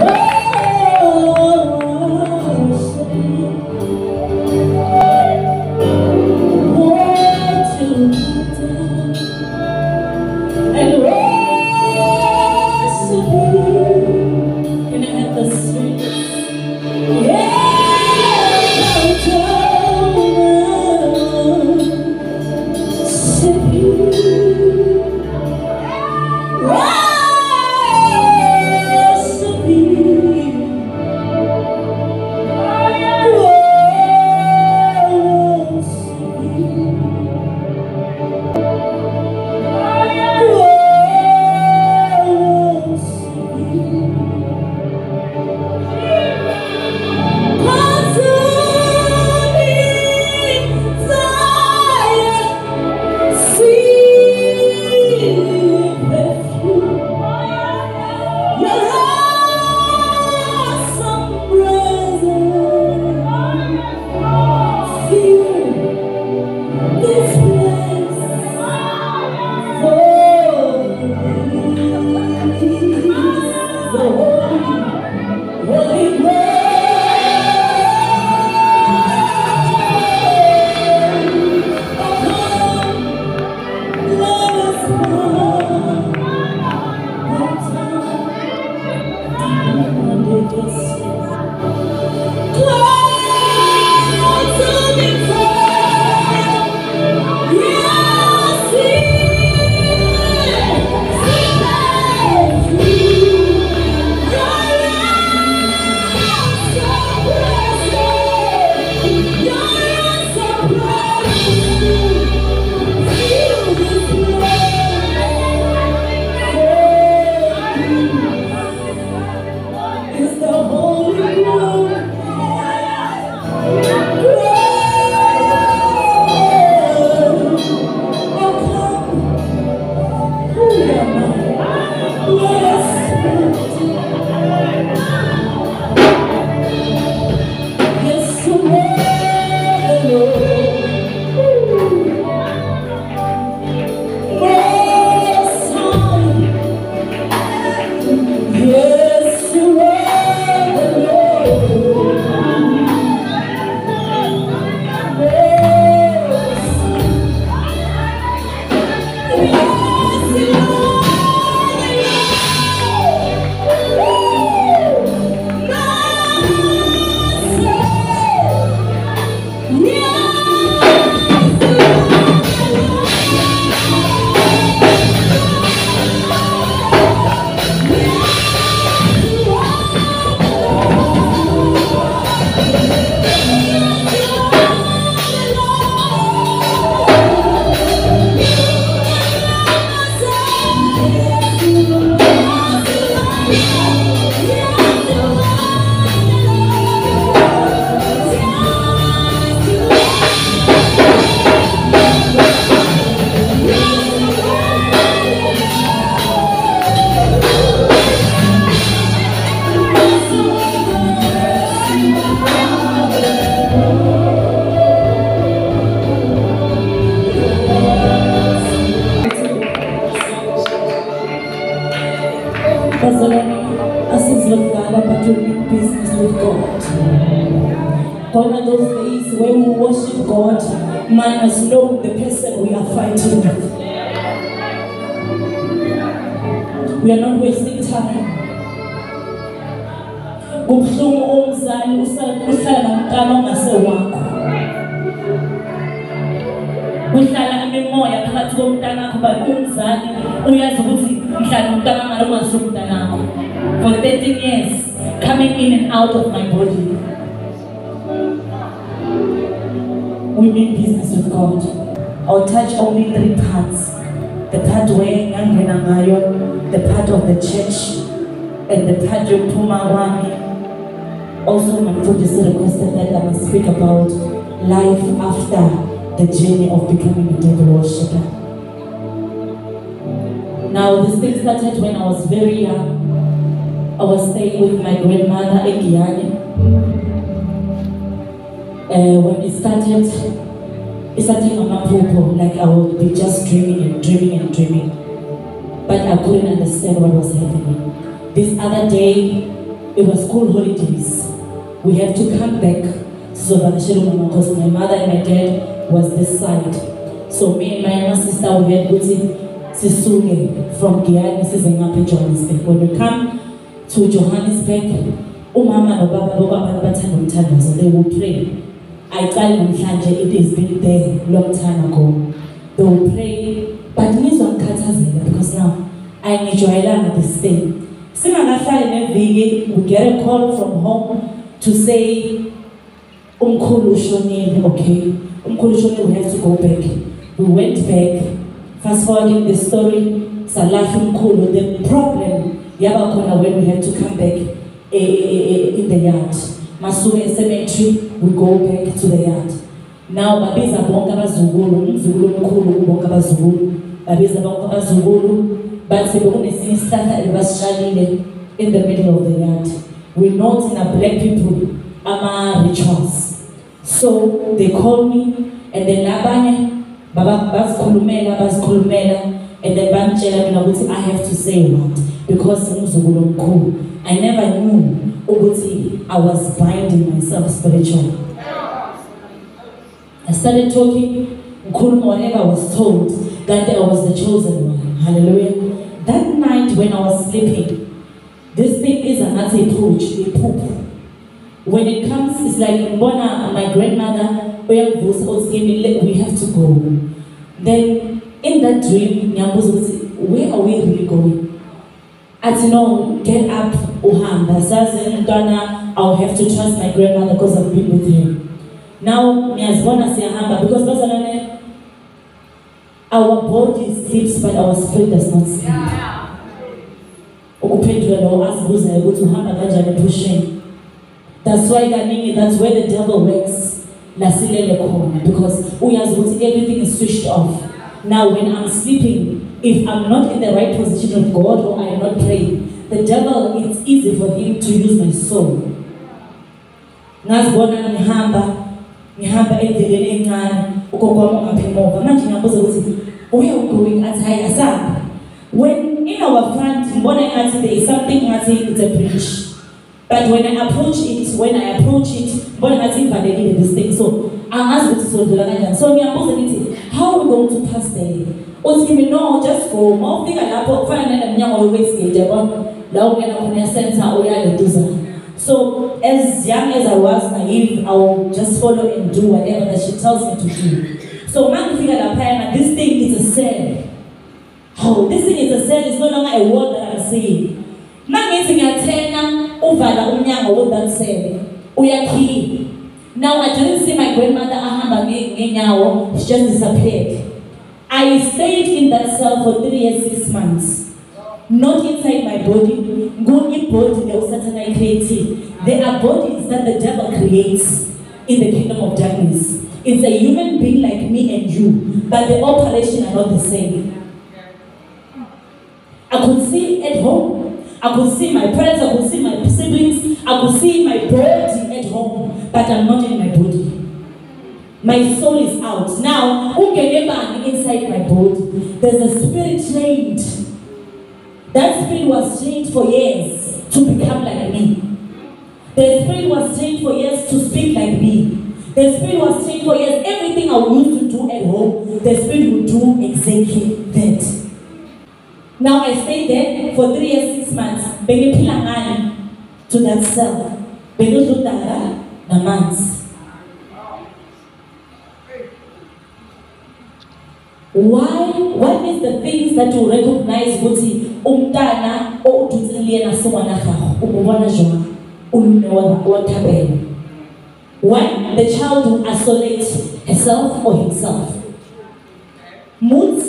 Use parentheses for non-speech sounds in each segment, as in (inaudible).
And are not wasting time. Kubuhlungu umzali uhlala nomntana ongasewakho. Kuhlala imimoya phakathi komntana wakho but umzali uyazi ukuthi mhlala nomntana ngalo ungasiyo umntana wakho. For 13 years, coming in and out of my body. We mean business with God. I'll touch only three parts. The part where ngangena ngayo, the part of the church, and the part yokuphuma kwami. Also, my producer requested that I must speak about life after the journey of becoming a devil worshipper. Now, this thing started when I was very young. I was staying with my grandmother in Giyani. Uh, when it started, my popo, like I would be just dreaming and dreaming and dreaming. But I couldn't understand what was happening. This other day, it was school holidays we have to come back sizovakashela umama because my mother and my dad was this side so me and my sister we had ukuthi sisuke from giyani size ngapha ejohannesburg when we come to johannesburg umama nobaba bokabantu bathanda umthandazo they will pray ayiqali namhlanje it has been there long time ago. They will pray. But ngizwa ngikhathazeka because now ayingijwayelanga this thing. Singakahlali neviki we get a call from home to say umkhulu ushonile okay? Umkhulu ushonile we have to go back. We went back. Fast forwarding the story salahla umkhulu the problem yaba khona when we had to come back eh, eh, eh, in the yard masuke cemetery we go back to the yard. Now babiza bonke abazukulu umzukulu omkhulu kubonke abazukulu babiza bonke abazukulu bathi bekunesinye isihlahla ebasishalile in the middle of the yard. We know thina black people ama-rituals so they call me and then labanye baba- bazikhulumela bazikhulumela and then bangitshela mina ukuthi i have to say what because ngumzukulu omkhulu i never knew i was binding myself spiritually I started talking, ngikhuluma whatever I was told that I was the chosen one. Hallelujah. That night when I was sleeping, this thing is another approach, a poop. When it comes, it's like Mbona, my grandmother, kimi, "Le- we have to go. Then in that dream, ngiyambuza ukuthi, where are we really going? athi no get up uhamba. Sazi mntwana i'll have to trust my grandmother because i've been with her now ngiyazibona siyahamba because bazalwane our body sleeps but our spirit does not sleep. Ukuphendula lo azibuzayo ukuthi uhamba kanjani epusheni that's why kaningi that's where the devil works. La silele khona because uyazi ukuthi everything is switched off. Now when i'm sleeping if i'm not in the right position of god or i'm not praying the devil it's easy for him to use my soul. Ngazibona ngihamba ngihamba endleleni encane ugogo wami ungapha emuva manje ngiyabuza ukuthi where are going athi hayi asabi. When in our front ngibona engathi there is something ngathi it's a bridge. But when i approach it when i approach it ngibona ngathi ivalekile this thing. So angazi ukuthi sizodlula kanjani. So ngiyabuza ngithi how are we going to pass there? Uthi kimi no just go. Ma ufika lapho kufana nanemnyango we-westgate yabona la ungena khona ecentre uyaleduzana So as young as I was naive, I will just follow and do whatever that she tells me to do. So magnifica la pena, this thing is a cell. Oh, this thing is a cell, it's no longer a word that I'm saying. Mangithi ngiyathena uvala umnyango with that cell. Uyakhiya. Now I didn't see my grandmother ahamba nge- ngenyawo, she just disappeared. I stayed in that cell for three years, six months. Not inside my body. In body that Satan created. There are bodies that the devil creates in the kingdom of darkness. It's a human being like me and you, but the operation are not the same. I could see at home. I could see my parents, I could see my siblings, I could see my body at home, but I'm not in my body. My soul is out. Now, ungenebani inside my body. There's a spirit trained that spirit was trained for years to become like me. The spirit was trained for years to speak like me. The spirit was trained for years. Everything I used to do at home, the spirit would do exactly that. Now I stayed there for three years, six months. Bengiphila ngani to that cell. Bengidludala namanzi. Why? What is the things that you recognize ukuthi umntana oudutselile yena sengwana gago o bona jwang o nne wa thabela One, the child will isolate herself or himself. Moods,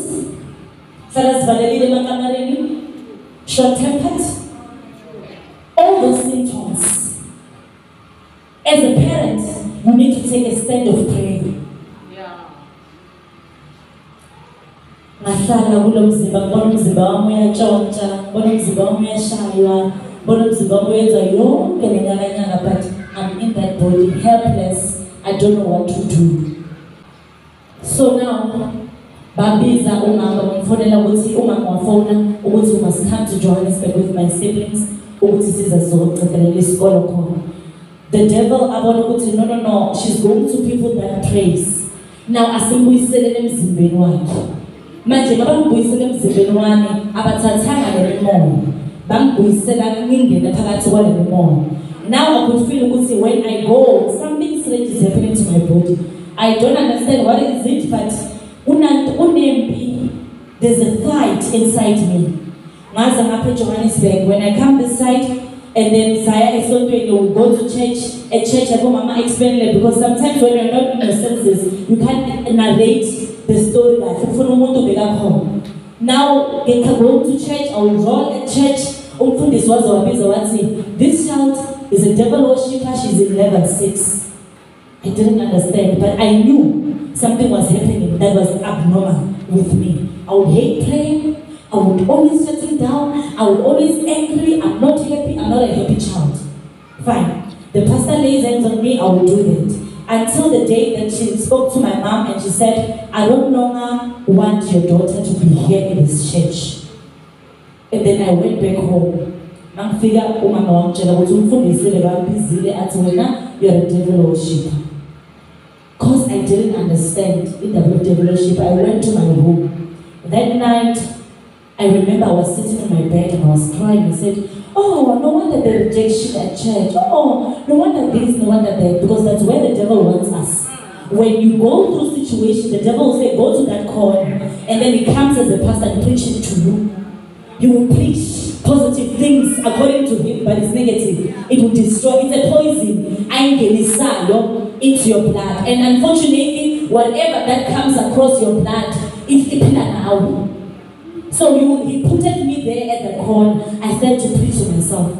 fela sivalelile emakamareni, short-tempered, all those symptoms. As a parent, you need to take a stand of prayer. Ngahlala kulo mzimba ngibona umzimba wami uyatshontsha ngibona umzimba wami uyashaywa ngibona umzimba wami uyenza yonke lenyakanyaka but i'm in that body helpless. I don't know what to do. So now babiza umama bamfonela ukuthi umama wafona ukuthi we must come to johannesburg with my siblings ukuthi sizazocekelela isikolo khona. The devil abona ukuthi no no no she's going to people that praise now asimbuyiselele emzimbeni wakhe manje mabangibuyisele emzimbeni wami abathathanga le moya bangibuyisela ngingene phakathi kwale moya now i could feel ukuthi when i go something strange is happening to my body. I don't understand what is it but unempi there's a fight inside me. Ngaze ngapha ejohannesburg when i come this side and then saya esontweni will go to church at church yabomama explainile because sometimes when you're not in your senses you can't narrate the story kahle ufuna umuntu bekakhona now going to church i will roll at church. Umfundisi waze wabiza wathi this child is a devil worshipper she's in level 6 i didn't understand but i knew something was happening that was abnormal with me. I would hate praying I would always settle down. I would always angry. I'm not happy. I'm not a happy child. Fine. The pastor lays hands on me. I will do that. Until the day that she spoke to my mom and she said, I don't longer want your daughter to be here in this church. And then I went back home. Mangifika umama wangitshela ukuthi umfundisile bambizile athi wena you're a devil worshipper. Because I didn't understand in the devil worshipper, I went to my room. That night, I remember I was sitting in my bed and I was crying. I said, Oh, no wonder the rejection at church. Oh, no wonder this, no wonder that. Because that's where the devil wants us. When you go through situations, the devil will say, Go to that corner. And then he comes as a pastor and preaches to you. He will preach positive things according to him, but it's negative. It will destroy. It's a poison. Into your blood. And unfortunately, whatever that comes across your blood, it's iphila now. So you, he put me there at the corner. I said to preach to myself.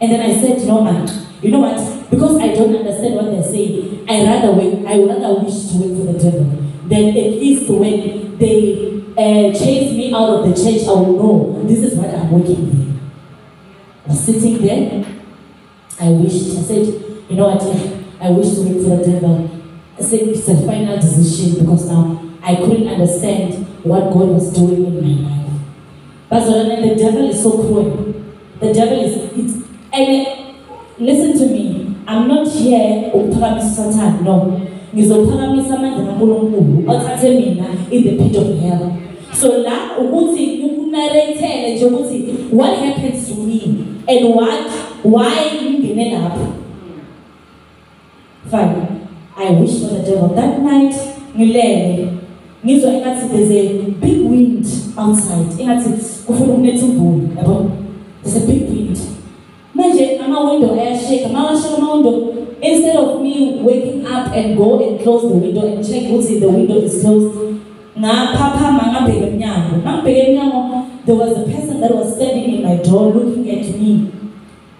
And then I said, no man, you know what? Because I don't understand what they're saying, I rather wait, I rather wish to wait for the devil. Then at least when they uh, chase me out of the church, I will know this is what I'm working there. I was sitting there. I wished, I said, you know what? I wish to wait for the devil. I said it's a final decision because now I couldn't understand what God was doing in my life. But the devil is so cruel. The devil is, it's, and uh, listen to me, I'm not here ukuphakamisa Satan, no. Ngizophakamisa amandla kaNkulunkulu othathe mina in the pit of hell. So ukuthi what happens to me and what why you ngingene lapho. Fine. I wish for the devil that night ngilele ngizwa engathi there's a big wind outside engathi kufuna ukunetha umvula yabo? There's a big wind. Manje ama-window ayashake mawashaka ama-window instead of me waking up and go and close the window and check ukuthi the window is closed ngaphaphama ngabheka emnyango. Ngangibheka emnyango there was a person that was standing in my door looking at me ebhedini labe ngilele khona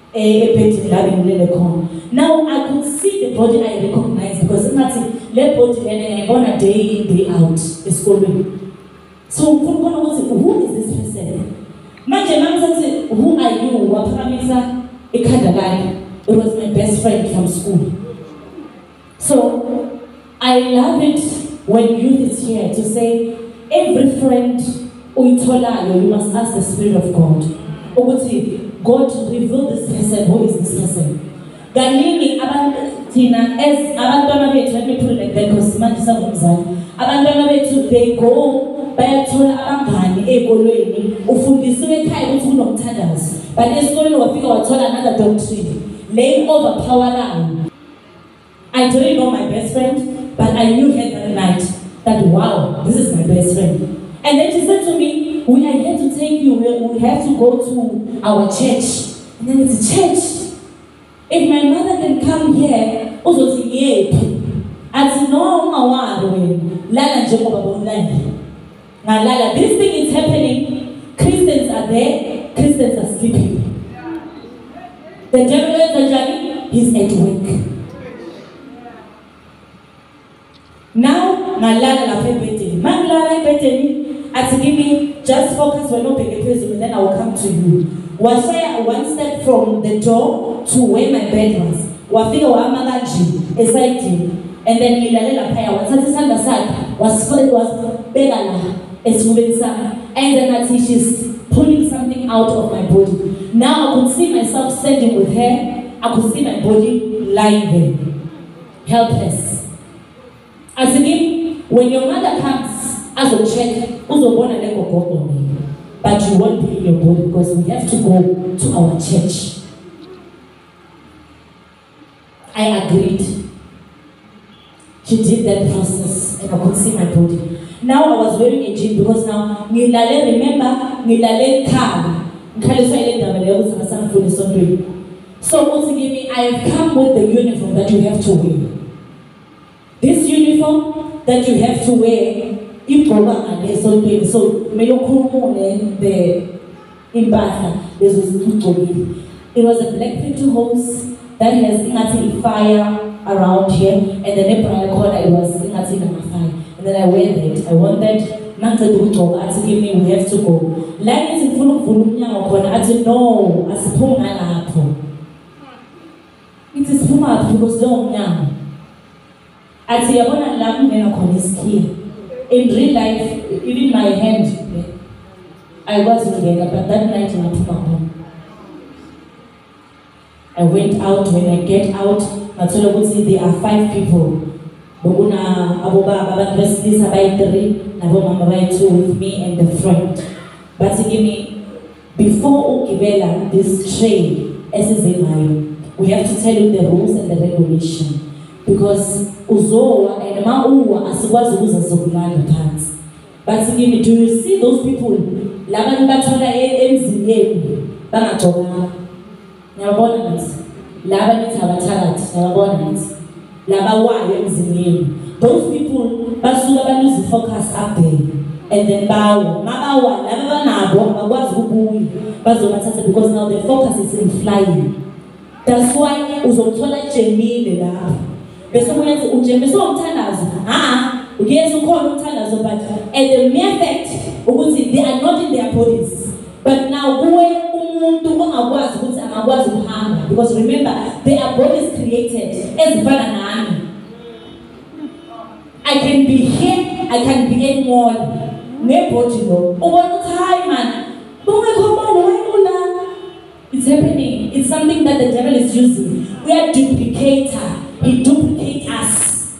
now i could see the body i recognize because ngathi le body lena ngiyibona day in day out esikolweni so ufuna ukubona ukuthi who is this person? Manje mangisathi who are you waphakamisa ikhanda lakhe it was my best friend from school. So i love it when youth is here to say every friend uyitholayo you must ask the spirit of god god to reveal this person who is this person? Kaningi thina as abantwana bethu let me put it like that because manje sangumzali abantwana bethu they go bayathola abangani ey'kolweni. Ufundisiwe ekhaya ukuthi kunomthandazo. But esikolweni wafika wathola another doctrine. Le overpowerayo. I didn't know my best friend, but I knew her that night that wow, this is my best friend. And then she said to me, We are here to take you, we have to go to our church. And then it's church. If my mother can come here, uzothi yephi? Athi no ungawari wena. Lala. This thing is happening. Christians are there, Christians are sleeping. The devil is njani? He's at work. Now ngalala lapha ebhedeni. Mangilala ebhedeni athi kimi just focus wena ubheke and then I will come to you. Washaya one step from the door to where my bed was. Wafika wama kanje esayidini and then ngilale laphaya wathatha isandla sakhe wasibeka la esifubeni sami and then athi she's pulling something out of my body. Now I could see myself standing with her. I could see my body lying there, helpless. As again, when your mother comes, as a check, uzobona le gogo but you won't be in your body because we have to go to our church. I agreed. She did that process and I could see my body. Now I was wearing a jean because now ngilale remember ngilale ekhaya ngikhaliswa ile ndaba leyo ukuthi ngasangifuna esontweni so uthi kimi I have come with the uniform that you have to wear this uniform that you have to wear igqoka ngale esontweni so kumele ukhulumule the impahla lezo zigcokile it was a black picture hose that has ingathi i-fire around here and then ebra yakhona it was ingathi inama-fire. And then I wear that. I want that. Mangiceda ukugcoka athi kimi we have to go. La ngithi ngifuna ukuvula umnyango khona athi no asiphumi ngalapho ngithi siphuma aphi because lowo mnyango athi yabona la kungena khona isikhiya in real life even my hand ayikwazi ukungena but that night I ngaphuma khona I went out when I get out ngathola ukuthi there are five people. Bekuna abobaba abantu besilisa bayi-three nabomama bayi-two with me and the friend bathi kimi before ugibela this train ngayo we have to tell you the rules and the regulation because uzowa and ma uwa asikwazi ukuza zokulala phansi. Bathi kimi do you see those people? Labantu bathola emzini yenu bangagcokanga ngiyabona ngithi laba nithi abathakathi ngiyabona ngithi labawayo emzini yenu. Those people basuka balose focus up there and then bawa mabawa laba banabo abakwazi ukubuya bazobathatha because now the focus is in flying. That's why uzothola ejemile lapho bese kuyenza ujeme sowumthandazo ha yes ah, ukhona umthandazo but at the mere fact ukuthi they are not in their bodies but now kuwe umuntu ongakwazi ukuthi angakwazi ukuhamba because remember they are bodies created ezifana nami I can be here I can be anymore nebody lo ubona ukuthi hayi man bungekho manje wayula It's happening. It's something that the devil is using. We are duplicator. He duplicates us.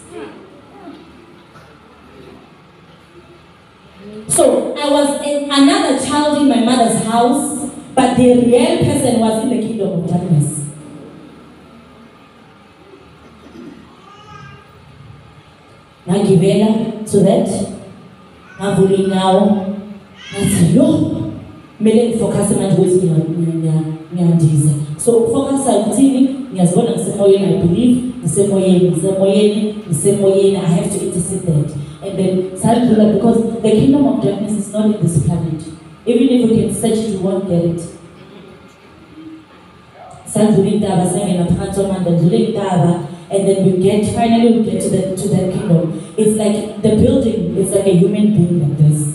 So I was another child in my mother's house, but the real person was in the kingdom of darkness. ngagibela to that ngavula inyawo ngathi yo kumele ngifocuse manje ukuthi ngiyandiza so ukufocusa ukuthini ngiyazibona ngisemoyeni i believe. Ngisemoyeni ngisemoyeni ngisemoyeni. I have to intercede. That and then sadlula because the kingdom of darkness is not in this planet. Even if we can search we won't get it. Sadlula intaba sangena phansi omanda ndlule intaba and then we get finally we get to the to that kingdom. It's like the building is like a human being like this.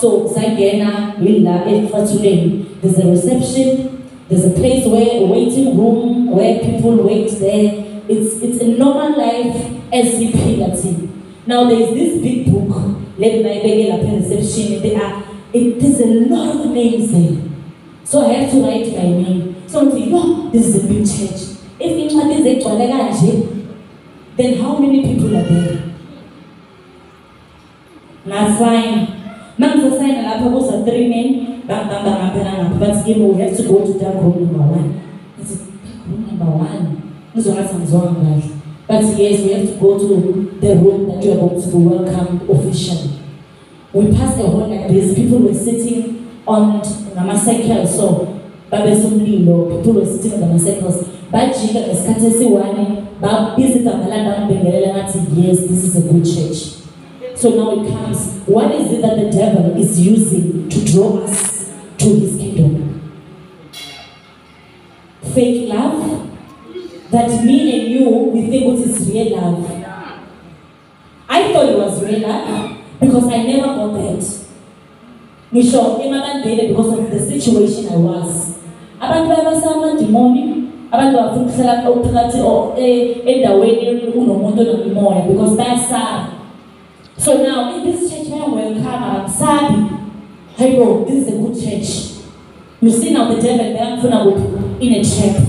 So sangena yila efathuleni there's a reception there's a place where a waiting room where people wait there. It's it's a normal life thina now there is this big book let bayibeke lapha reception there are it, there's a lot of names there. So i have to write my name. So ngithi yo oh, this is a big church. If kanje then how many people are there? Ngasayina mangizosayina lapha kuza three men bangihamba ngapha nangapha bathi kimi we have to go to dark room number one ngithi dark room number one ngizongathi angizwanga kahle but yes we have to go to the room that you are going to be welcomed officially we passed a hall like this people were sitting on ngama-cycle so babesomlilo people were sitting on ngama-cycles bajika ngesikhathi esiyi-one babiza igama lami bangibingelela ngathi yes this is a good church so now it comes what is it that the devil is using to draw us to his kingdom? Fake love? That me and you we think it is real love. I thought it was real love because i never got that. Emabandleni because of the situation i was. Abantu bayabasamadimoni abantu bafuna ukuhlala phakathi eh, endaweni kunomuntu onomoya because bayasaba so now in this church when I welcome abasabi hayibo this is a good church You see now the devil bekangifuna kuphi in a trap.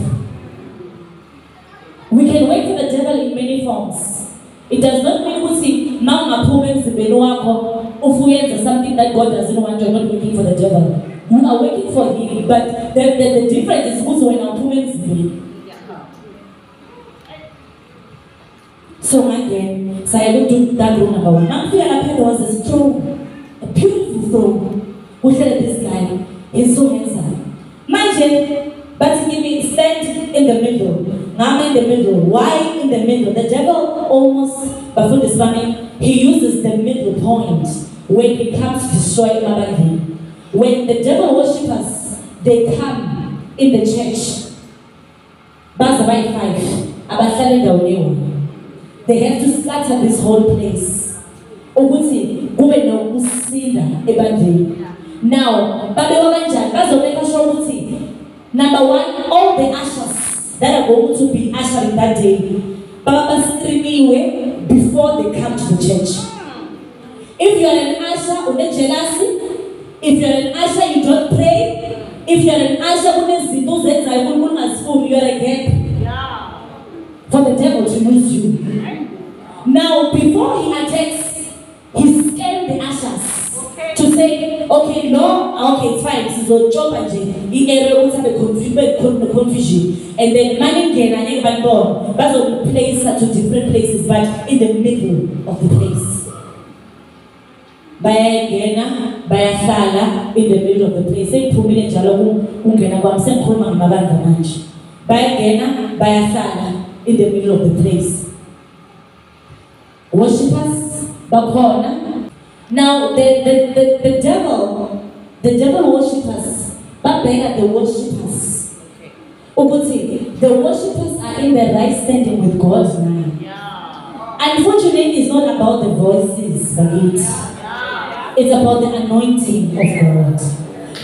We can wait for the devil in many forms. It does not mean ukuthi ma ungaphuma emzimbeni wakho ufuyenza something that God doesn't want you're not waiting for the devil. You are waiting for him but the, the, the difference is ukuthi wena uphuma emzimbeni. So ngangena saya to do that room number one. Lapha there was a throne, a beautiful throne. Kuhlele this guy, he's so handsome. Imagine, but he me stand in the middle. Ngama in the middle. Why in the middle? The devil almost bafundisa bami he uses the middle point when it comes to destroy Mabangini. When the devil worshippers they come in the church. Baza by five. Abahlala endaweni eyi-one they have to scatter this whole place. Ukuthi kube nokusinda ebandleni. Now babekwa kanjani? Bazomeka sure ukuthi number one all the ushers that are going to be ushering that day baba bascreamiwe before they come to the church. If you are an usher une-jealousy. If you are an usher you don't pray. If you are an usher kunezinto uzenzayo unkulunkulu ungazifuni you are a gap for the devil to use you. Now, before he attacks, he scanned the ushers to say, okay, no, okay, it's fine. This is a job and the area will have a confusion, confusion. And then Manningen and Evan Born, that's will place her to different places, but in the middle of the place. bayayingena bayahlala in the middle of the place sengiphumile njalo ukungena kwami sengikhuluma ngamabandla manje bayangena bayahlala in the middle of the place. Worshippers. Now the, the, the, the devil, the devil worshippers, babheka the worshippers. Ukuthi the worshippers are in the right standing with God now. Unfortunately, it's not about the voices, but it's about the anointing of God.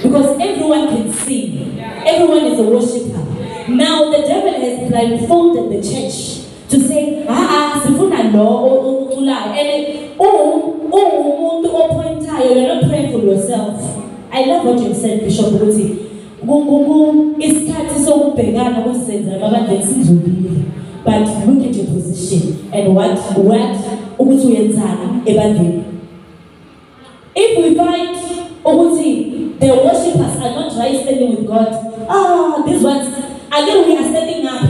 Because everyone can sing. Everyone is a worshipper. Now the devil has blindfolded the church to say, ah, ah, sifuna lo oculayo. And umuntu oppointayo, you're not praying for yourself. I love what you said, Bishop ukuthi isikhathi sokubhekana kusenza amabandla sidlulile but look at your position and what what ukuthi uyenzani ebandleni if we find ukuthi the worshippers are not right standing with God ah these ones Again, we are standing up.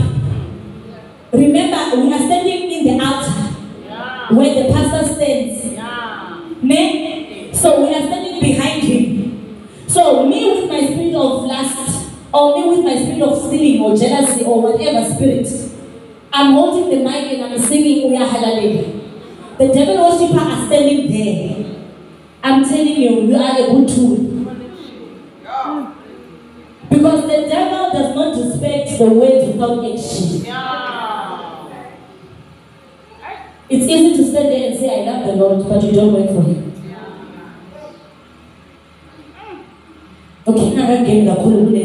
Remember, we are standing in the altar yeah. where the pastor stands. Yeah. Me? So we are standing behind him. So me with my spirit of lust, or me with my spirit of stealing or jealousy or whatever spirit, I'm holding the mic and I'm singing We Are Hallelujah. The devil worshiper are standing there. I'm telling you, you are a good tool. Because the devil does not respect the word without action. Yeah. It's easy to stand there and say, I love the Lord, but you don't work for him. Okay, (laughs) now again, eh,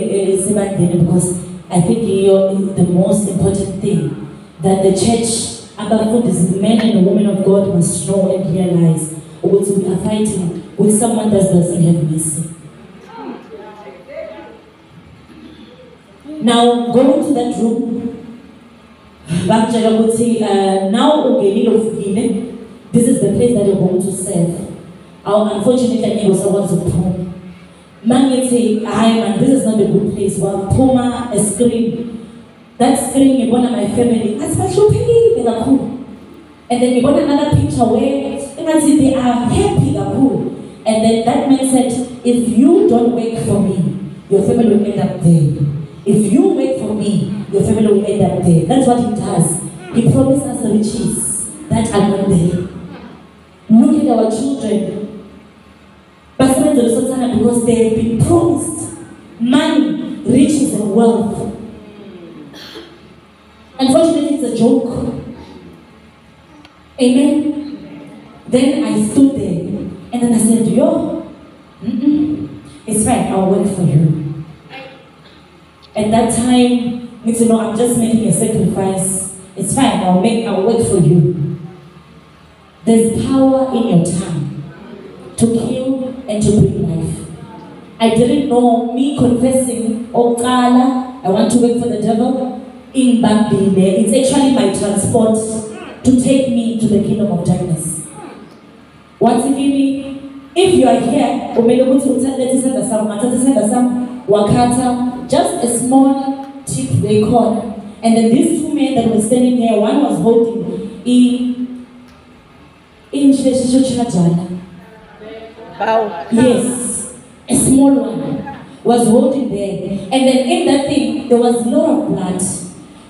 eh, because I think is the most important thing that the church, about is men and women of God must know and realize what we are fighting with someone that doesn't have mercy. Now, going to that room, bakutshela ukuthi uh, now ungenile ufikile this is the place that you're going to serve. Awu unfortunately angeke usakwazi ukuphuma mangithi hayi man this is not a good place. Waphuma a screen. That screen ngibona my family athi bahluphekile kakhulu. And then ngibona another picture where engathi they are happy kakhulu. And then that man said if you don't work for me your family will end up there if you wait for me, your family will end up there. That's what he does. He promised us the riches that are not there. Look at our children. Because they have been promised money, riches, and wealth. Unfortunately, it's a joke. Amen. Then I stood there and then I said, Yo, mm-mm, it's fine, I'll work for you. At that time, me to know I'm just making a sacrifice. It's fine, I'll make I'll work for you. There's power in your tongue to kill and to bring life. I didn't know me confessing oh, Okala, I want to work for the devil in Bambile. It's actually my transport to take me to the kingdom of darkness. Once again, if you are here, kumele ukuthi uthathe isandla sami, ngathatha isandla sami, wakhatha, just a small tip they call. And then these two men that were standing here, one was holding in in Sheshisho Chajana. Bow. Yes, a small one was holding there. And then in that thing, there was a lot of blood.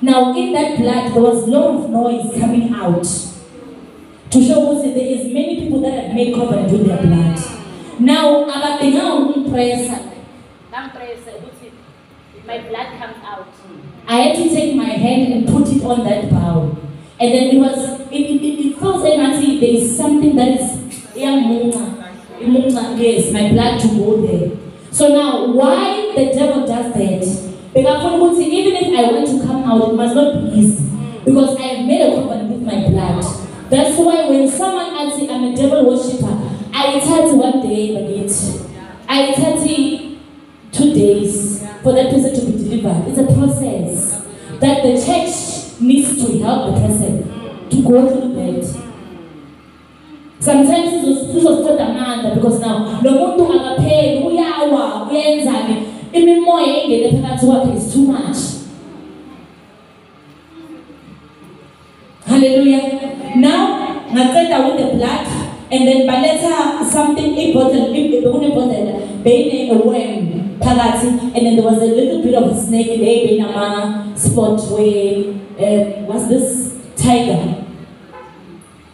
Now, in that blood, there was a lot of noise coming out. To show us that there is many people that have made covenant with their blood. Now, abadinga umpresa. Bampresa ukuthi my blood comes out. I had to take my hand and put it on that bowl. And then it was, it, it, it, it feels like there is something that is, iyamunca. Imunca, yes, my blood to go there. So now, why the devil does that? Bekafuna ukuthi even if I want to come out, it must not be easy. Because I have made a covenant with my blood. That's why when someone asks me, I'm a devil worshipper, I tell one day, but it. I tell two days for that person to be delivered. It's a process that the church needs to help the person to go through that. Sometimes sizosithoda amandla because now lo muntu akapheli uyawa uyenzani imimoya engene phakathi kwakhe is too much and then baletha something ibottle bekunebottle beyine a worm phakathi and then there was a little bit of a snake there beyinama spot where uh, was this tiger.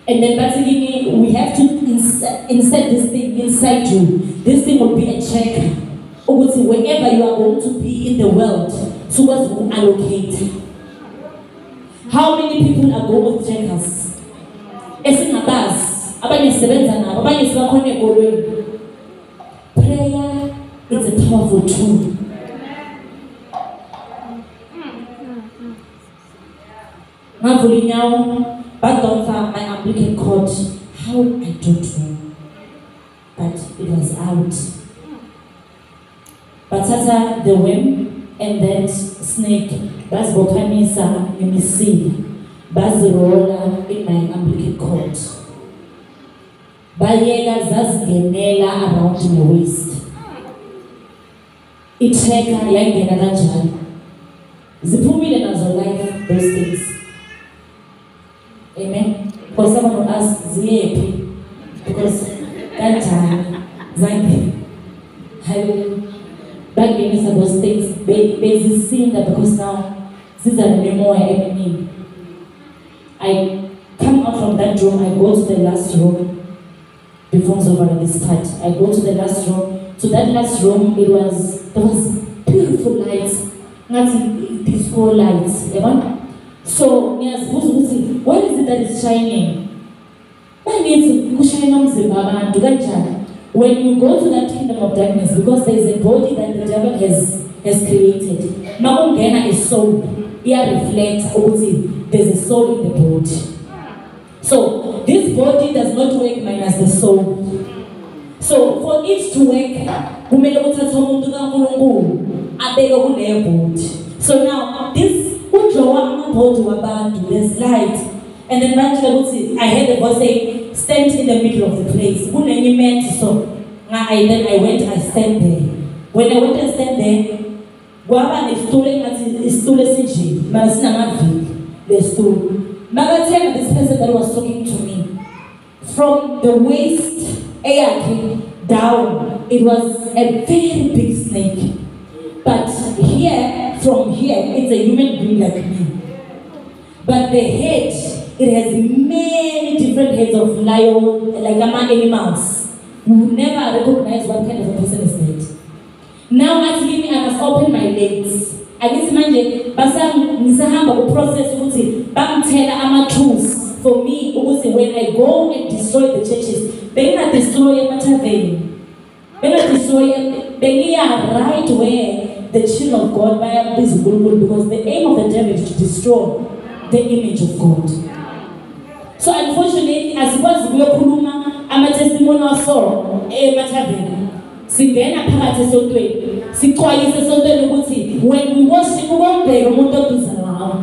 And then basically we have to insert, this thing inside you. This thing will be a check. Wherever you are going to be in the world sukwazi uku-allocate how many people are going go checkers? Esingabazi abanye sisebenza nabo abanye sibakhona ey'kolweni prayer is a powerful tool. Ngavula inyawo badonsa my umbilical cord how i don't know. But it was out. Bathatha the worm and that snake bazibophanisa ngemisila bazirola in my umbilical cord bayeka zazingenela around the waist. I-tracker yangena kanjalo. Ziphumile nazo life those days amen. For someone who ask ziyephi? Because kanjani? Zange hallelujah. Bangenisa those things. Be- bezisinda because now ziza nemimoya eminingi. I come out from that room i go to the last room before over this part. I go to the last room. So that last room it was there was beautiful lights. Ngathi disco lights yabona so ngiyazibuza ukuthi what is it that is shining? Bayithi kushayina umzimba abantu when you go to that kingdom of darkness because there is a body that the devil has has created makungena a soul iya-reflect ukuthi there's a soul in the body so this body does not work minus the soul. So for it to work kumele kuthathe umuntu kankulunkulu abeke kuleyo so now this ujowa amabhodi wabantu there's light. And then manje ukuthi i heard the voice say stand in the middle of the place. Kunenye imethi so I, then i went i stand there. When i went and stand there kwaba nesitulo engathi isitulo esinje mara sinamavili lesitulo makathenga this person that was talking to me. From the waist eyakhe down it was a very big snake. But here from here it's a human being like me. But the head it has many different heads of lion like ama animals you will never recognize what kind of a person is that. Now athi kimi i must open my legs akithi manje ngisahamba ku-process ukuthi bangithela ama-tools for me ukuthi when i go and destroy the churches bengingadestroy emathaveni bengadestroy bengiya right where the children of god bayabiza unkulunkulu because the aim of the devil is to destroy the image of god. So unfortunately asikwazi kuyokhuluma ama-testimony waso emathaveni singena phakathi esontweni. Sixwayise esontweni ukuthi when we worship ukombheka umuntu oduze nawe.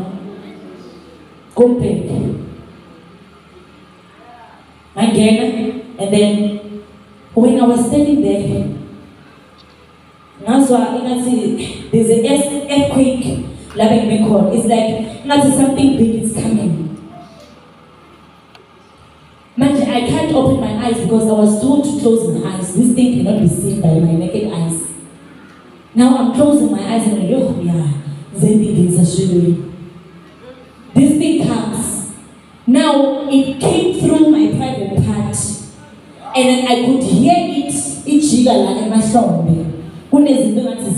Kumbheke ngangena and then when i was standing there ngazwa engathi there's a earthquake la bengime khona. It's like ngathi something big is coming. I can't open my eyes because I was told to close my eyes. This thing cannot be seen by my naked eyes. Now I'm closing my eyes and go, oh, yeah. This thing comes. Now it came through my private part. And then I could hear it, ijiga la emahlombe. Kunezinto ngathi.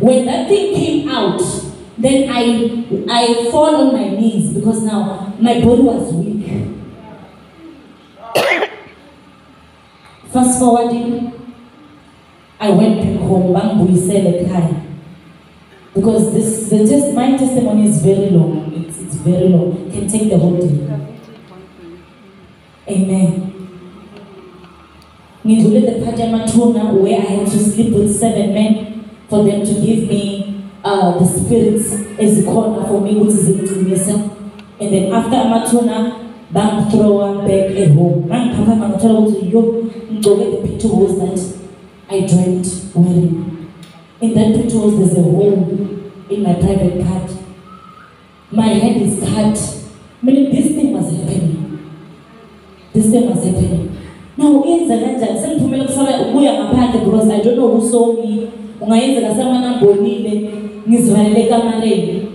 When that thing came out, then I I fall on my knees because now my body was weak. Fast forwarding, I went back home, bangibuyisele ekhaya. Because this the test my testimony is very long. It's, it's very long. It can take the whole day. Amen. Ngidlule the part yamatuna where I had to sleep with seven men for them to give me uh, the spirits ezikhona for me ukuthi zingicimisa and then after amathuna bangithrowa back at home. Ngangiphakama ngathola ukuthi yo ngigcoke the picture was that I dreamt wearing. In that picture was there's a hole in my private part. My head is cut. Meaning this thing was happening. This thing was happening. Now yenza kanjani sengiphumela kusaba ukuya ngaphandle because I don't know who saw me. Ungayenzeka semanambonile ngizivalele ekamareni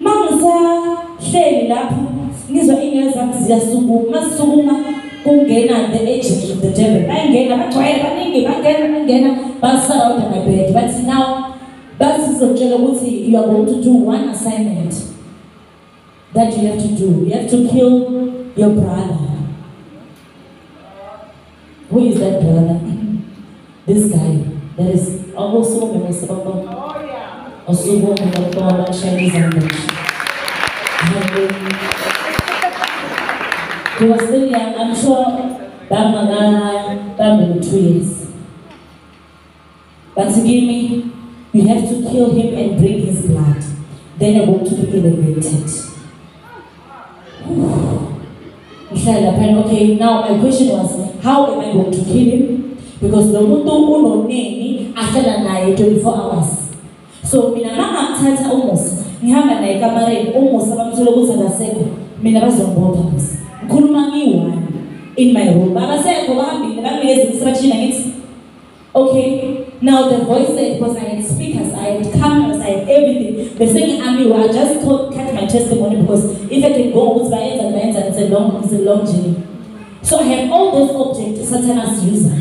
mangisahleli lapho ngizwa iy'nyawo zami ziyasukuma masisukuma kungena the agent of the devil bayangena bagcwele baningi bangena bangena basurrounda my bed. Bathi now bathi sizokutshela ukuthi you are going to do one assignment that you have to do. You have to kill your brother. Who is that brother? (laughs) This guy that is also memesebaba osuku ngomntwana Chinese language. He was still young, I'm sure Bamanga, Bamanga two years. But to give me, you have to kill him and bring his blood. Then I want to be elevated. Okay, now my question was, how am I going to kill him? Because the muntu unoneni ahlala naye 24 hours. So mina mangamthatha umusa. Ngihamba naye ekamareni umusa bamthola ukuthi akasekho. Mina bazongibopha bese ngikhuluma ngiyi-one. In my room. Abasekho bahambile banginikeza instruction angithi okay now the voice said because i had speakers i had cameras i had everything bese ngi-amiwe i just told, cut my testimony because if i can go ukuthi bayenza bayenza it's a long, it's a long journey. So i have all those objects satanas user.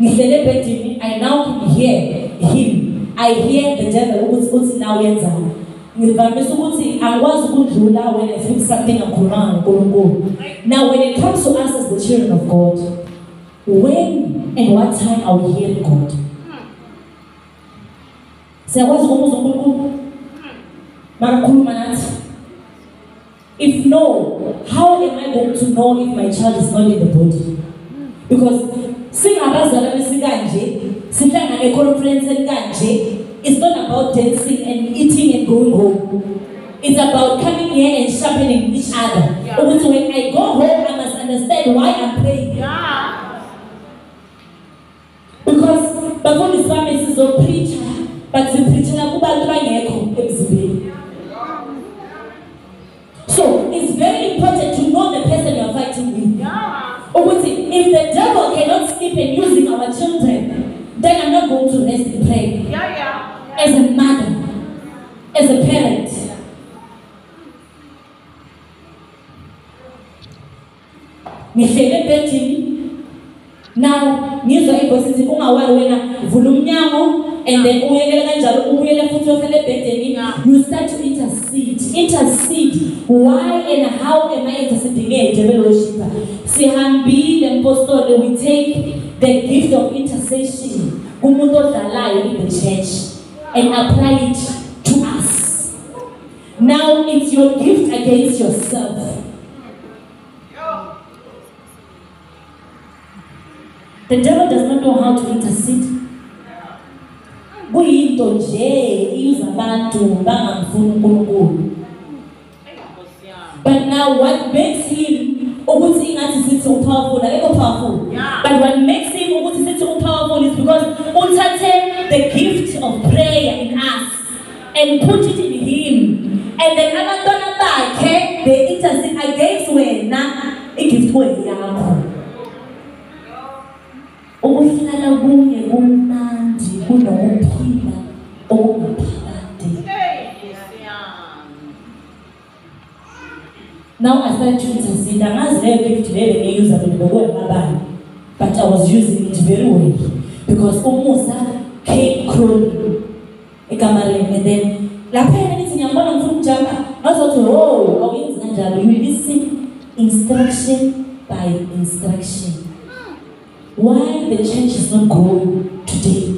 Ngihlele ebhedini i now can hear him I hear the devil ukuthi uthi na uyenzani? Ngivamisa ukuthi angikwazi ukudlula when I feel something angikhulumanga ngoNkulunkulu now when it comes to us as the children of God when and what time are we hearing God? Siyakwazi ukumuzwa uNkulunkulu? Makakhuluma nathi. If no how am I going to know if my child is not in the body? Because singabazali besikanje sihlangane econferenceni kanje it's not about dancing and eating and going home it's about coming here and sharpening each other. Ukuthi when i go home i must understand why i'm praying. Because bafundisi bami sizopreacha but sipreachela kubantu bangekho emzimbeni. So it's very important to know the person you're fighting with. Ukuthi if the devil cannot sleep and using our children then I'm not going to rest in prayer. Yeah, yeah. As a mother, as a parent. ngihlele ebhedini now ngizwa ivoice ithi ungawari wena vula umnyango and then uyekele kanjalo ubuyele futhi yohlele ebhedeni you start to intercede intercede why and how am i interceding ngey'debel worshiper sihambile mpostole we take the gift of intercession kumuntu odlalayo in the church and apply it to us now it's your gift against yourself The devil does not know how to intercede. Nje abantu bangamfuni uNkulunkulu. But now what makes him ukuthi ingathi sithi upowerful akekho powerful. But what makes him ukuthi sithi upowerful is because uthathe the gift of prayer in us and put it in him. And then abantwana bakhe they intercede against wena igift kweyakho. Ukuhlala kunye kumnandi kunokuphila okungaphakade. Now I started leyo gift leyo bengiyuza bengibokwenabani. But I was using it very well. Because umusa came crawling and then lapha yena nithi ngiyambona ngifuna ukujampa ngazothi oh awuyenzi kanjalo. You listen instruction by instruction. Why the church is not growing today?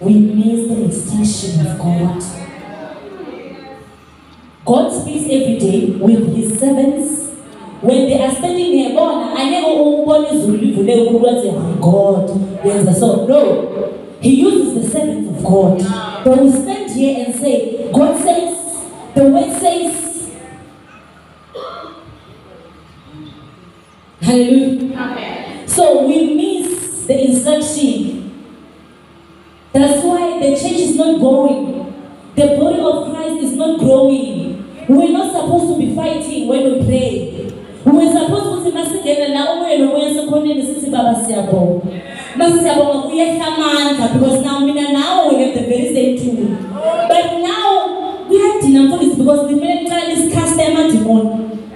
We miss the instruction of God God speaks every day with his servants. When they are standing there, bona angeke ubone izulu livule umuntu wathi "Oh God. Yenza so no. He uses the servants of God. They will stand here and say God says the word says. Hallelujah. So we miss the instruction. That's why the church is not growing the body of Christ is not growing. We're not supposed to be fighting when we pray. We're supposed to masingena na umoya nomoya sekhoneni sithi baba siyabonga. Masiyabonga kuyehla amandla because now mina nawe we have the very same tool. But now kuyadina mfundisi because the kumele kuqala isikhaste amadimoni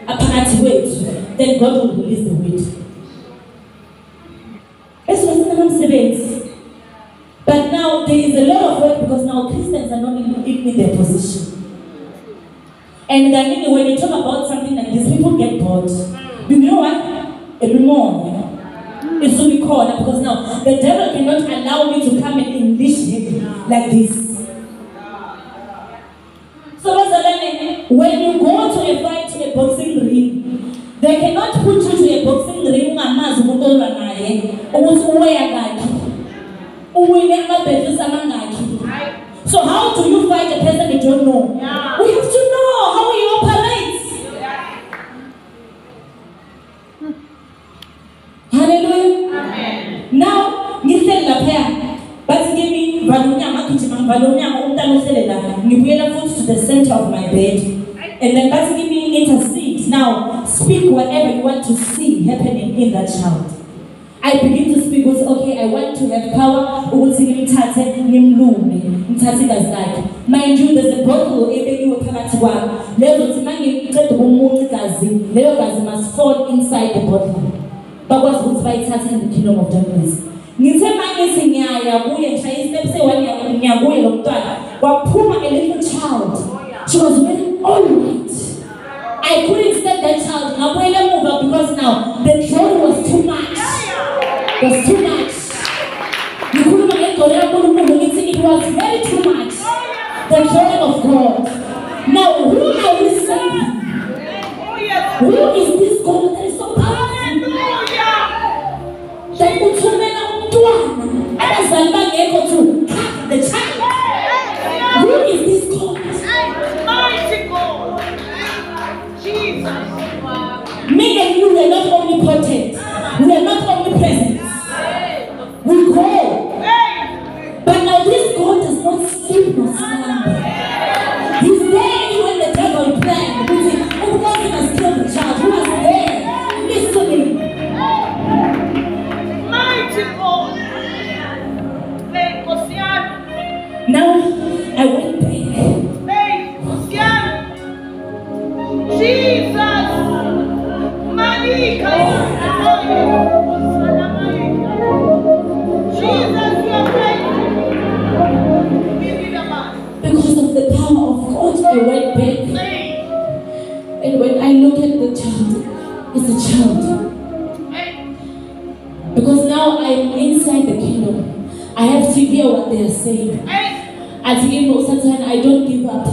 aphakathi kwethu then God will release the weight. Esiwasina nomsebenzi. But now there is a lot of work because now Christians are not even in their position. And then when you talk about something like this, people get bored. You know what? A bit you know. It's to be called because now the devil cannot allow me to come and unleash him like this. So when you go to a fight to a boxing ring, they cannot put you to a boxing ring ungamazi umuntu olwa naye ukuthi uweya ngakhi uwine amabhedlisi amangakhi so how do you fight a person you don't know? Yeah. we have to know how he operates. Hallelujah. Amen. now ngihleli laphaya bathi kimi vala umnyango agijima ngivala umnyango umntana uhlele la ngibuyela futhi to the center of my bed. And then bathi kimi intercede now. Speak whatever you want to see happening in that child. I begin to I want to have power. Ukuthi ngimthathe ngimlume ngithathe igazi lakhe mind you there's a bottle ebekiwe phakathi kwami. Leyo zothi mangiqeda ukumunca igazi leyo gazi must fall inside the bottle bakwazi ukuthi bayithathe in the kingdom of darkness. Ngithe mangithi ngiyaya kuye ngishaya istep seyi-one ngiyakuye lo mntwana. Kwaphuma a little child. She was very alright I couldn't step that child. Ngabuyela emuva because now the joy was too much. Was too much. It was very too much. The joy of God. Now who are we saving? Who is this God that is so powerful? That uthumela umntwana abazali bangekho to cover the child. Who is this God? Me and you were not omnipotent. We are not omnipresent. We go. Look at the child, it's a child. Because now I'm inside the kingdom. I have to hear what they are saying. As he knows Satan, I don't give up.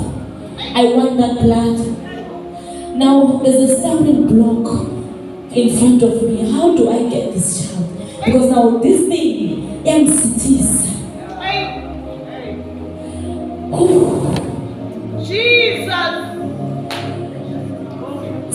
I want that blood. Now there's a stumbling block in front of me. How do I get this child? Because now this thing, MCTs. Jesus.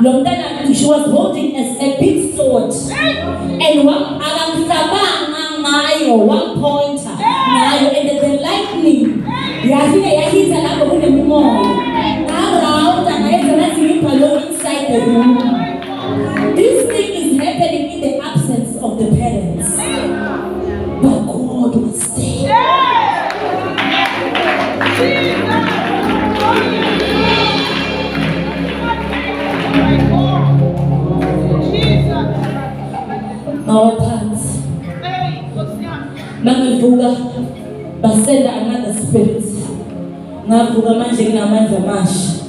lo she was holding a, a big sword. And akamhlabanga ngayo wampointa ngayo and the lightning yafike yahita lapho kunemimoya ngarawuta ngayenza nathi ngibhalon inside the room. This thing mangivuka basenda another spirit. Ngavuka manje nginamandla amasha.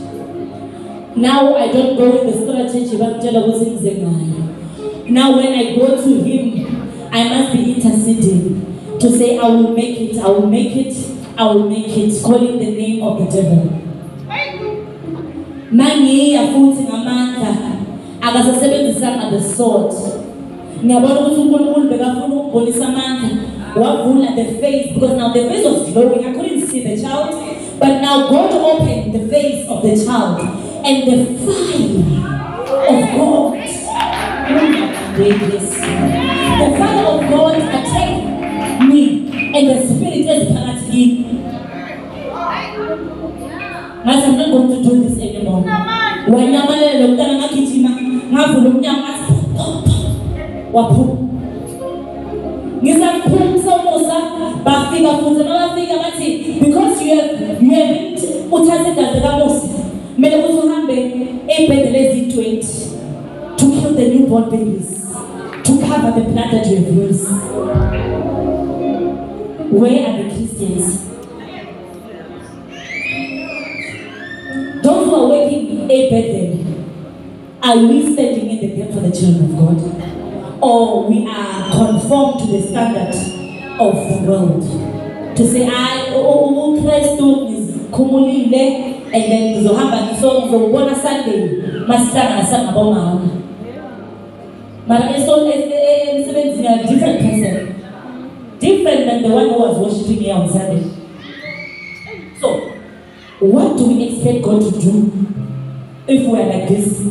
Now i don't go with the strategy bakutshela ukuthi ngize ngayo. Now when i go to him i must be interceding to say i will make it i will make it i will make it calling the name of the devil. Mangiya futhi ngamandla akasasebenzisanga the sword. Ngiyabona ukuthi unkulunkulu bekafuna ukubonisa amandla wavula the face because now the face was glowing i couldn't see the child but now god opened the face of the child and the fire of god the fire of god attacked me and the spirit eziphakathi kimi ngathi i'm not going to do this anymore. Wanyamalela lo mntana ngagijima ngavula umnyango ngathi waphuma ngisamphumisa umusa bafika futhi mabafika bathi because you have you haven't uthathe igazi kamusa kumele ukuthi uhambe ey'bhedlela eziyi-20 to kill the newborn babies to cover the blood that you have used where are the christians those who are working a Bethel, are we standing in the gap for the children of God? Or we are conformed to the standard of the world? To say, I, oh, oh, oh, oh, Christ is kumulile, and then ngizohamba ngiso ngizobona Sunday, masihlangana sangabomama. Mara eso emsebenzini a different person. Different than the one who was worshiping here on Sunday. So, what do we expect God to do if we are like this?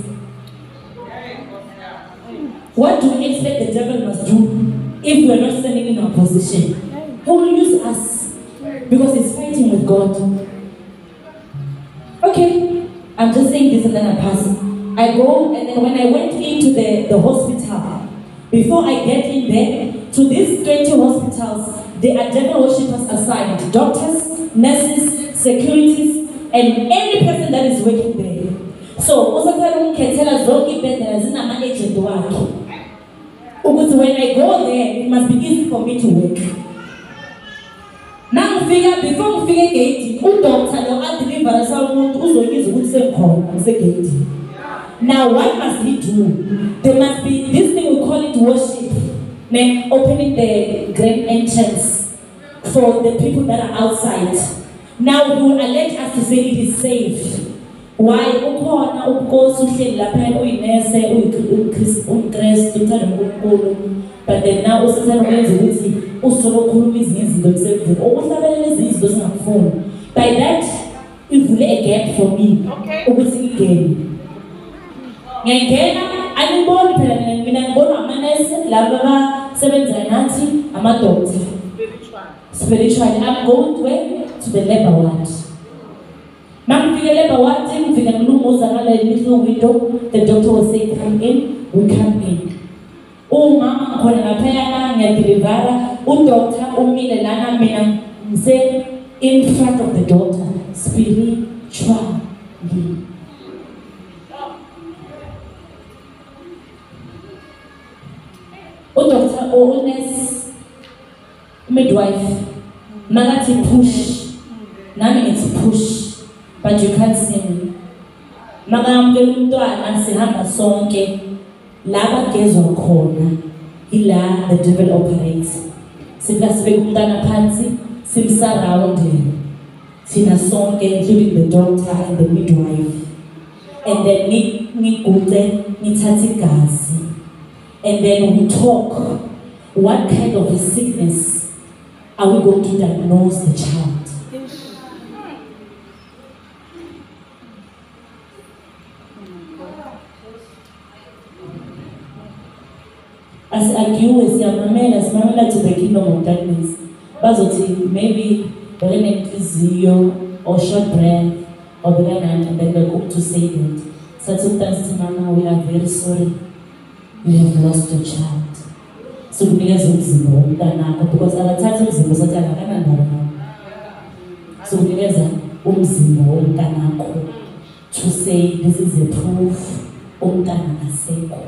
What do we expect the devil must do if we are not standing in our position? He will use us because he's fighting with God. Okay, I'm just saying this and then I pass. I go and then when I went into the, the hospital, before I get in there, to these 20 hospitals, there are devil worshippers assigned doctors, nurses, securities, and any person that is working there. So, usathanda ukungikhethela zonke iy'bhedlela zinama-agent wakhe ukuthi when I go there, it must be easy for me to work. Nangifika before ngifike egate, udoctor lo adeliver umuntu uzongizwa ukuthi sengikhona ngisegate. Now what must he do? There must be this thing we call it worship. Ne, opening the grand entrance for the people that are outside. Now he will alert us to say it is safe. Why? Ukhona ubunkosi uhleli lapha uyinese uyikristu uthanda unkulunkulu. But then now usathanda ukwenza ukuthi usolo khuluma ezinye izinto emsebenzini okuhlabelela ezinye izinto zingakufuni by that ivule a gap for me Okay. ukuthi ngingene. Ngiyangena aniboni phela mina ngibona amanese laba abasebenza nathi amadokta spiritually i'm going where? To the labor ward Mangifike labor ward ngifika ngilunguza ngale little window the doctor will say come in we come in. Umama ngikhona laphayana ngiyadilivara udoctor umile lana mina ngise in front of the daughter spiritually. Honest midwife makathi push nami ngithi push but you can't see me. Makamukela umntwana sihamba sonke. La bagezwa khona ila the devil operates. Sifika sibeka umntwana phansi simsurrounde thina sonke including the doctor and the midwife. And then ngiguce ngithathe igazi. And then we talk. What kind of a sickness are we going to diagnose the child asi-agiwe siyamamela simamela to the kingdom of darkness. Bazothi maybe bekenenhliziyo or short breath or bekanani and then they're going to say that. Sathi umntana sithi mama we are very sorry. You have lost your child. Sokunikeza umzimba womntanakho because abathatha umzimba sathi angakanandaba nawo sokunikeza umzimba womntanakho to say this is a proof. Umntana asekho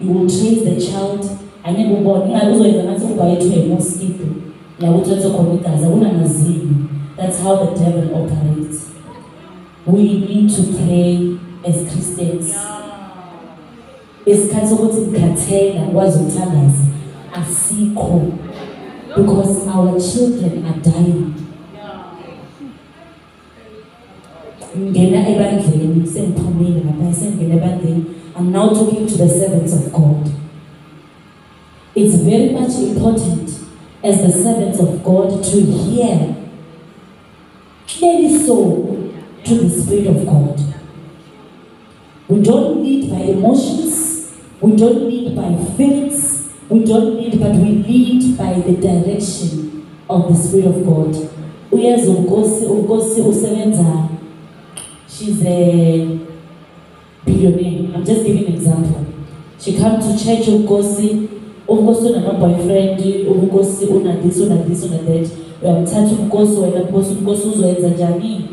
you will trace the child angeke ubone ingabe uzoyenza ngathi ugayethwe yimosquito yakuthi wenze khona igazi akunamazinyo that's how the devil operates. We need to pray as christians. Isikhathi sokuthi ngikhathela ngikwazi ukuthandaza asikho because our children are dying. Ngena ebandleni sengiphumile ngapha sengena ebandleni i'm now talking to the servants of god. It's very much important as the servants of god to hear clearly so to the spirit of god. We don't lead by emotions we don't lead by feelings we don't lead but we lead by the direction of the spirit of god. She's a billionaire. I'm just giving an example. She come to church umkosi, umkosi unama-boyfriend, umkosi una this, una this, una that. Uyamthatha umkosi wena mkosi, umkosi uzoyenza njani?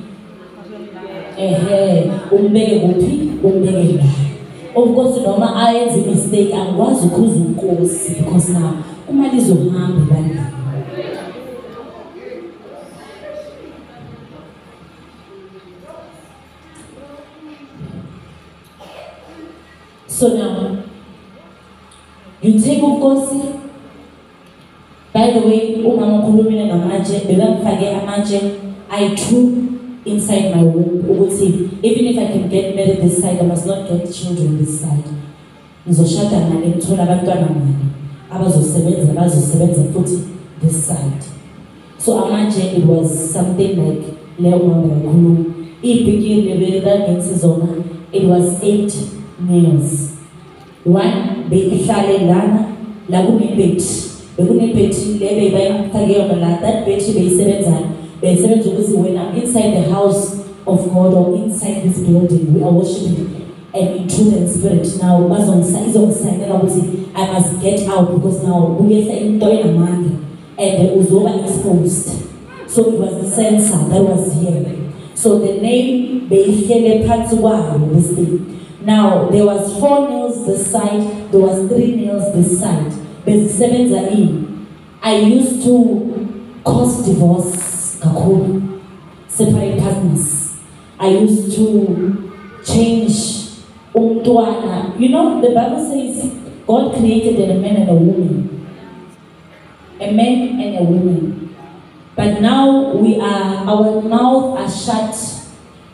Ehe, umbeke kuphi? Umbeke la. Umkosi noma ayenze mistake angikwazi ukhuza umkosi because now imali izohamba ebantwini. So now, you take umkosi. By the way, umama ukhulumile ngamatshe, bekamfake amatshe ayi-two inside my womb ukuthi even if I can get married this side, I must not get children this side. Ngizoshada ngale ngithole abantwana ngale abazosebenza bazosebenza futhi this side. So amatshe it was something like leyo mama kakhulu. Iy'pikile bekangenzi zona it was eight nails. One beyihlale lana la kunebethi bekunebethi le bebayifake yona. La that bethi beyisebenzani beyisebenza ukuthi when I'm inside the house of God or inside this building we are worshiping and in truth and spirit. Now bazongisa izongisayinela ukuthi I must get out because now kuyehla into enamandla and uzoba exposed. So it was the sensor that was here. So the name beyihlele phansi kwayo this thing now there was four nails this side there was three nails this side. Bezisebenza ini i used to cause divorce kakhulu separate partners. I used to change umntwana. You know the bible says god created a man and a woman. A man and a woman. But now we are our mouth are shut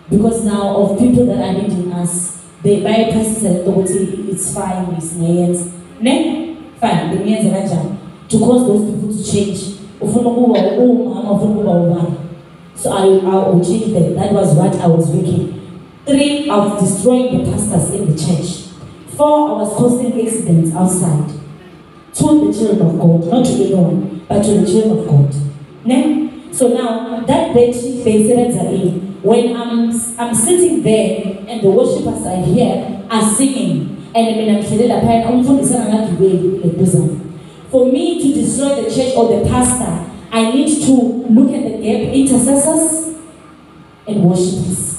because now of people that are leading us they bypass the ukuthi it's fine ngisingayenza ne? Fine bengiyenza kanjani to cause those people to change. So I, I will change that that was what I was working. Three I was destroying the pastors in the church. Four I was causing accidents outside. To the children of God not to anyone but to the children of God. Ne? So now that bed beyisebenza ini when I'm, I'm sitting there and the worshippers are here are singing and mina ngihlele laphayana umfundisi angangagibeli eduzane for me to destroy the church or the pastor I need to look at the gap intercessors and worshippers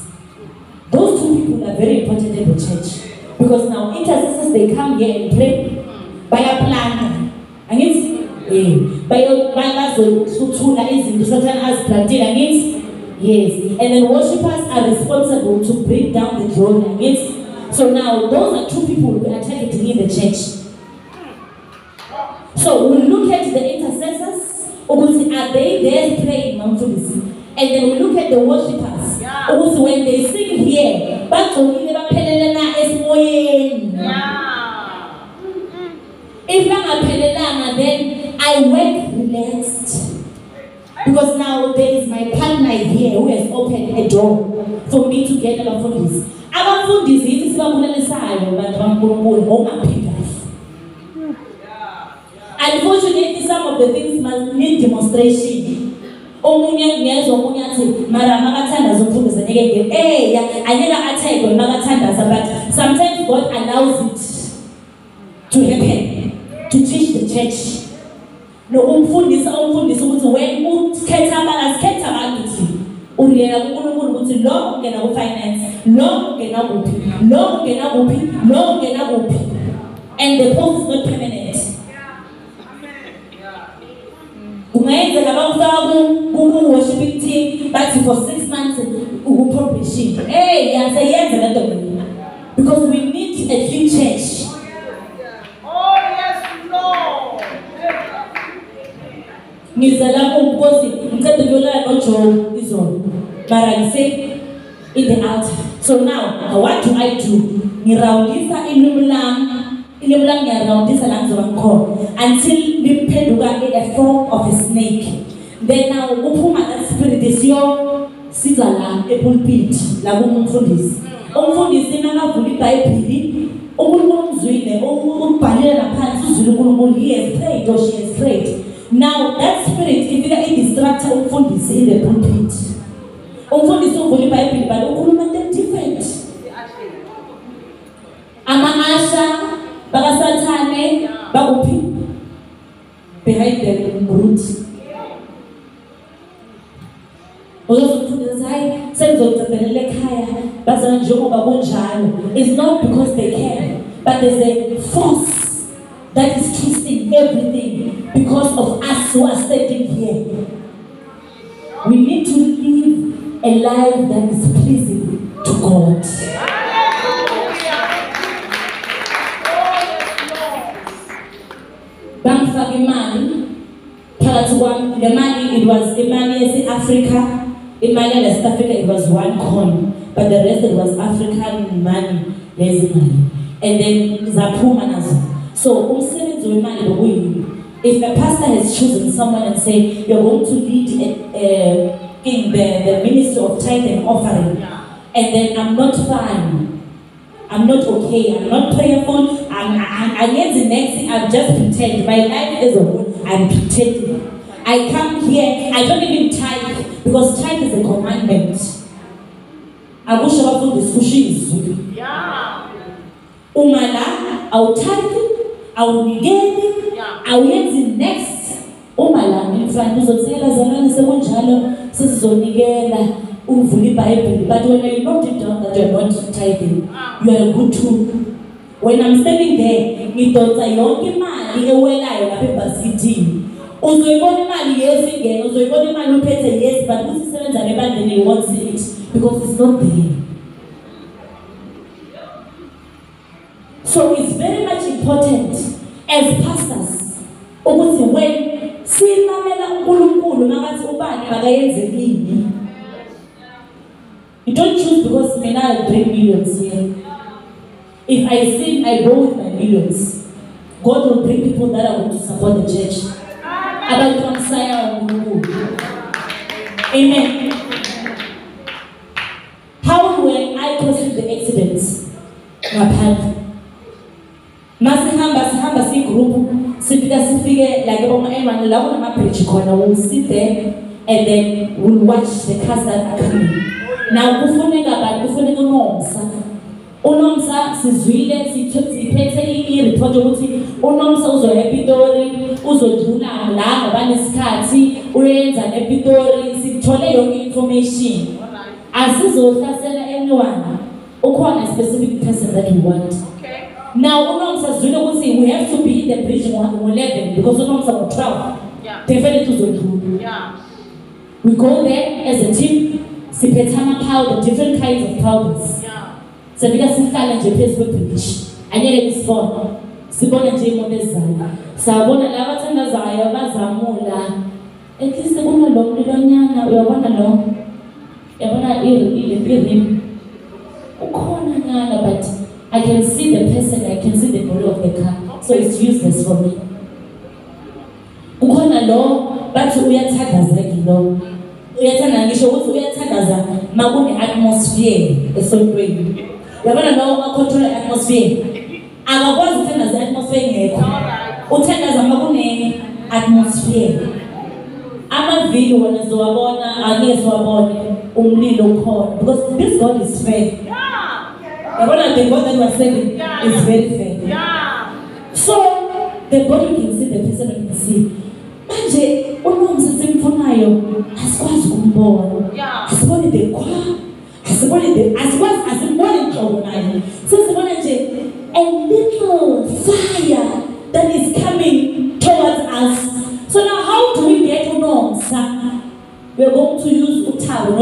those two people are very important in the church. Because now intercessors they come here and pray by a plan. bayaplana Eh, bayo bazohluthula izinto sathana aziplantile angithi yes. And then worshippers are responsible to bring down the glory angithi so now those are two people we are targeting in the church. So we look at the intercessors. Ukuthi are they there praying mamfundisi and then we look at the worshippers Yeah. ukuthi when they sing here na esimoyeni if bangaphelelanga then i work relaxed because now there is my partner here who has opened a door for me to get abafundisi. Abafundisi yithi sibabulalisayo bantu bankulunkulu ngokungaphikayo unfortunately some of the things must need demonstration. Omunye ngezwa omunye athi mara makathandaza umfundisi anyeke ngeni eya anyeke athekwe makathandaza but sometimes god allows it to happen to teach the church nokumfundisa umfundisi ukuthi when ukhetha abantu sikhetha abantu ungena kunkulunkulu ukuthi lo ungena ku-finance lo ungena kuphi lo ungena kuphi lo ungena kuphi. And the post is not permanent. Kungayenzeka bakufaka ku-worshiping team bathi for six months ukuprobation hey yaseyenza le nto mina because we need a clean church. Oh, yes, Lord. Ngize lapho because ngiceda ukuyolala nojoe izolo. Mara ngise in the altar so now what do i do? Ngirawundisa ilimi lami ilimi lami ngiyarawundisa la ngizoba ngikhona until liphenduka a form of a snake. Then now kuphuma that spirit siyo siza la epulpit la kumfundisi. Umfundisi nakavula ibhayibhili unkulunkulu umzwile ukubhalile naphansi uzwile unkulunkulu he has prayed or she has prayed. Now that spirit ifika idistracta umfundisi in the pulpit umfundisi uvula ibhayibhili but ukhuluma into different. Ama-asha bakasathane bakuphi? Behind the brood uzozifundisa hayi sengizocadelela ekhaya bazana njengoba kunjalo. It's not because they can but there's a force. That is twisting everything because of us who are standing here. We need to live a life that is pleasing to god. Bangifaka imali. Phakathi kwami le mali it was imali yase-africa imali yale-south africa it was one coin. But the rest it was african money. Lezi mali. And then zaphuma nazo so umsebenzi wemali bekuyini if a pastor has chosen someone and say you're going to lead a, a, in the, the ministry of tithe and offering and then i'm not fine I'm not okay. I'm not prayerful. I'm, I, I get the next thing. I'm just pretend. My life is a whole. I'm pretending. I come here. I don't even tithe because tithe is a commandment. akusho abafundisi kusho izulu Yeah. uma la awuthathi awunikeli Yeah. awuyenzi next. Uma la mfana uzothela zamani sekunjalo sesizonikela uvula ibhayibheli. But when you note it down that you're not tithing ah. you are a good too when i'm standing there ngidonsa yonke imali ewelayo lapha ebhasikithini uzoyibona imali yes ingena. Uzoyibona imali uphethe yes but ukuthi isebenza nebandleni you won't see it because it's not there So it's very much important as pastors ukuthi when simamela uNkulunkulu makathi ubani akayenze ini. You don't choose because mina I bring millions here. If I sin, I go with my millions. God will bring people that are going to support the church. Abantu bamsaya uNkulunkulu. Amen. How were I causing the accidents? Ngaphandle. Masihamba sihamba siyigroup sifika sifike like boma-n1 la kunama-bridge khona we'll sit there and then we'll watch the cars that are now kufuneka bani? Kufuneka unomsa. Unomsa sizwile siphethe i- i-report yokuthi unomsa uzoya epitori la ngoba uyenza nepitori sithole yonke information asizohlasela anyone. Ukhona specific person that we want Now unomsazwile ukuthi we have to be in the bridge ngo-11 because unomsa ngo-12 Yeah. definitely uzodlula Yeah. we go there as a team siphethe ama-powder different kinds of powders. Yeah. sifika sihlale nje phezu kwebhiliji angeke nisibone sibone nje imoto ezizayo sabona la bathandazayo bazamula. At least kunalo mlilonyana uyabona lo? Uyabona irim. Ukhona nyana but i can see the person i can see the body of the car. So it's useless for me. Kukhona lo bathi uyathandazeki lo. Uyathanda ngisho ukuthi uyathandaza ma kune-atmosphere esontweni. Uyabona lo acontrol i-atmosphere akakwazi ukuthandaza i-atmosphere engekho. Alright. uthandaza ma kune-atmosphere amavili wona zowabona angeke siwabone umlilo ukhona. Because this god is fair Yeah. yabona the god that was serving is very fair. Yeah. so the body can see the person can see. Manje simfunayo asikwazi ukumbona. Yeah. asibone the kwa asibone the asikwazi asibone nhlobo naye sesibona nje a little fire that is coming towards us. So now how do we get unomsa? We're going to use uthabo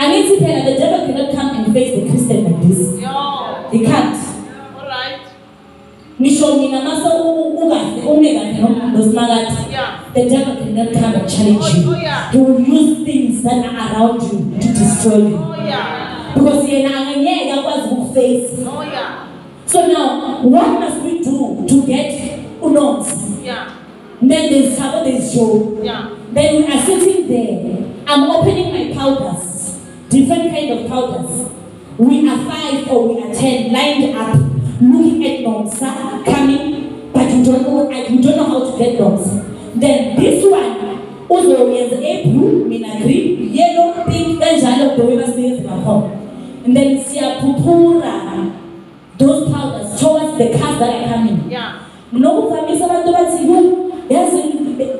nojono angithi phela the devil cannot come and face the christian like this he can't Alright. ngisho mina mase ukahle ume kahle no- nosimakade Yeah. the devil cannot come and challenge oh, you Oh, yeah. he will use things that are around you to destroy you Oh yeah. because yena angengeke akwazi ukukuface Oh yeah. so now what must we do to get unomsa Yeah. then there's Sabo, there's Joe Yeah. then we are sitting there i'm opening my powders different kind of powders we are five or we are ten lined up. Looking at nomsa coming but we don't know I- we don't know how to get nomsa then this one also uzoyenza eblue mina green yellow pink kanjalo the way basiyenza ngakhona and then siyaphuphura those powders towards the cars that are coming. Yeah. nokuvamisa abantu bathi "Yo, yazi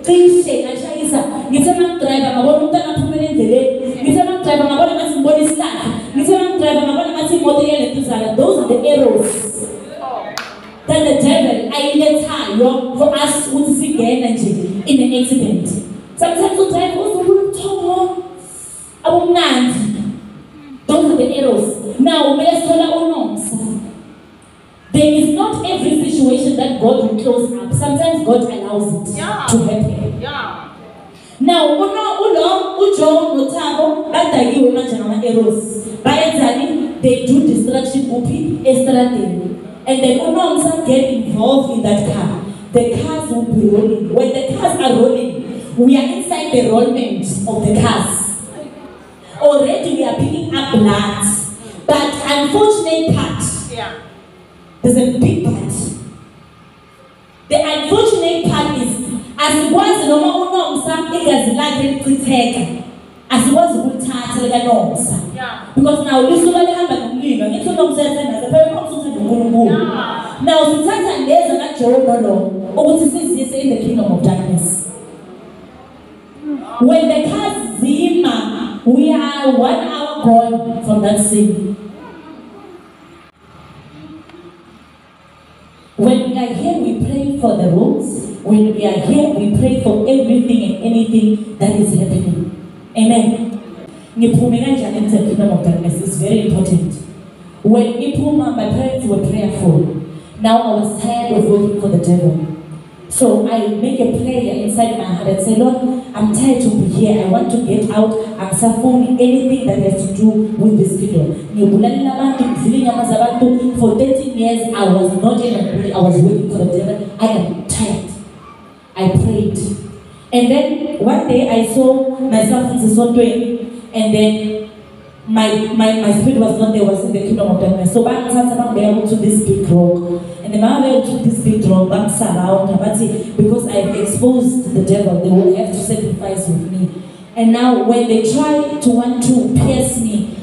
cishe ngashayisa. Ngithe ngabona umntwana aphumele endleleni. Ngithe ngabona ngathi ngibona ngithe ngabona ngathi imoto those are the arrows. That the devil ayilethayo for us ukuthi singena nje in an accident. Sometimes uzobula ubuthongo abumnandi those are the arrows. Now kumele sithola unomsa. There is not every situation that God will close up. Sometimes God allows it Yeah. to happen. Yeah. Now, uno ulo uJoe noThabo badakiwe manje ngama-arrows. Bayenzani? They do destruction kuphi estradeni. And then unomsa get involved in that car. The cars will be rolling. When the cars are rolling, we are inside the rollment of the cars. Already we are picking up blood. But unfortunate part, Yeah. there's a big part. The unfortunate part is asikwazi noma unomsa igazi lakhe lichitheka. Asikwazi ukulithatha likanomsa because now lisuka lihamba nomlilo ngithi unomsa yathandaza phela unomsa uthanda unkulunkulu now sithatha leza kajono lo ukuthi sizise in the kingdom of darkness. When the cars zima we are one hour gone from that scene When we are here, we pray for the roads. When we are here, we pray for everything and anything that is happening. Amen. Ngiphume kanjani of darkness is very important. When Ipuma, my parents were prayerful. Now I was tired of working for the devil. So I make a prayer inside my heart and say, Lord, I'm tired to be here. I want to get out. I'm suffering anything that has to do with this kingdom. For 13 years, I was not in a I was working for the devil. I am tired. I prayed. And then one day I saw myself in the Sisotwe, and then my, my, my spirit was not there, was in the kingdom of darkness. So to to this big rock. And the man went to this big rock, back around, but because I've exposed the devil, they will have to sacrifice with me. And now when they try to want to pierce me,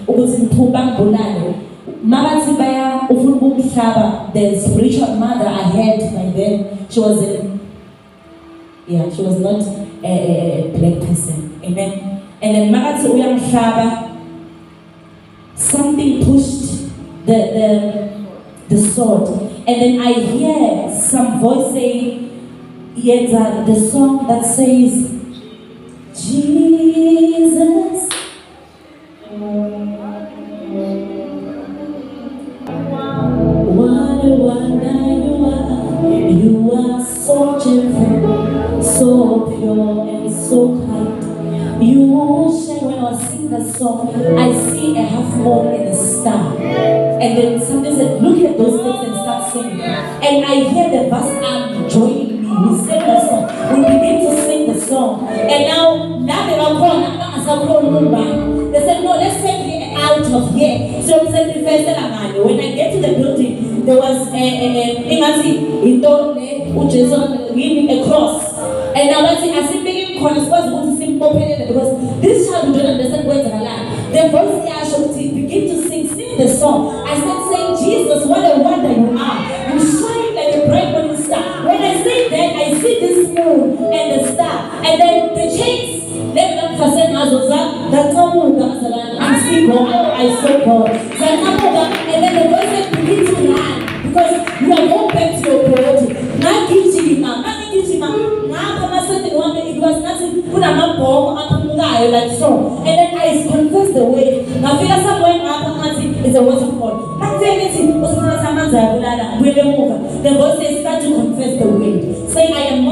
mabathi baya ufuna ukumhlaba, the spiritual mother I had by then, she was a yeah, she was not a, a, black person. Amen. And then Magathi uyamhlaba, something pushed the, the, the sword. And then I hear some voice saying, yes, uh, the song that says, Jesus. What a wonder you are. So gentle, so pure, and so kind. You shine when I singing the song. I see a half moon in the star. And then somebody said, Look at those things And I hear the vast army joining me. We sing the song. We begin to sing the song. And now, now they are calling. I'm. They said, No, let's take it out of here. So I'm saying, when I get to the building, there was a, a, a ingathi into le uJesu giving a cross. And now bathi asimbeke khona sikwazi ukuthi simpophelele because this child don't understand kwenzakalani. The voice yasho ukuthi begin to sing, sing the song. I started saying, Jesus, what a wonder then the chains lengakufase ngazo zaqamuka azalana amsiko I so God. Zaqamuka and then the voice begin to run because you are going back to your body. Ngagijima, ngagijima, ngapha amasending wami it was nothing kunamabhomo aphumukayo like so. And then I confess the way. Ngafika somewhere ngapha ngathi it's a waterfall. Ngafika ngithi usifuna samanzi ayabulala ngibuyele emuva. The voice says start to confess the way. Say I am